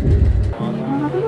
Thank you.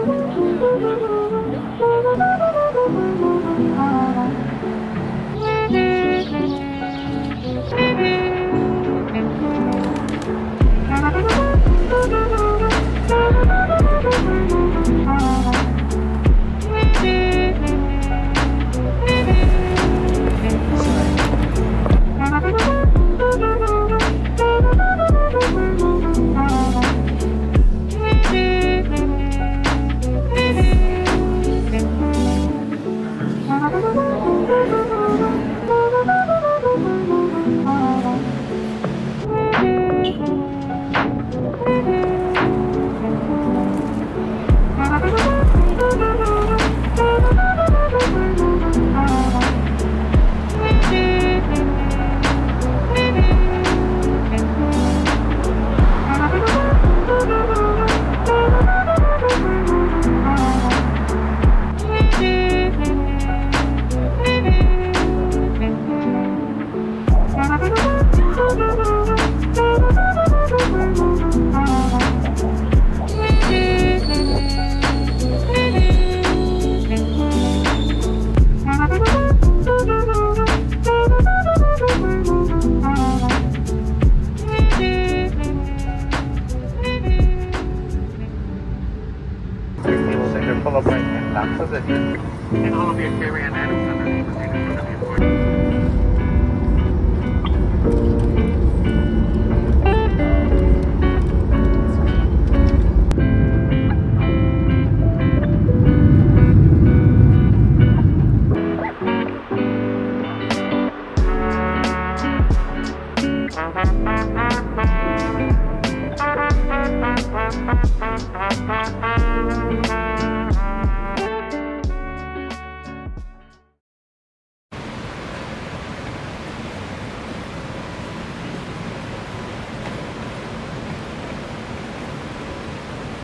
Maintenance. That's position. And all of your carry-on items underneath.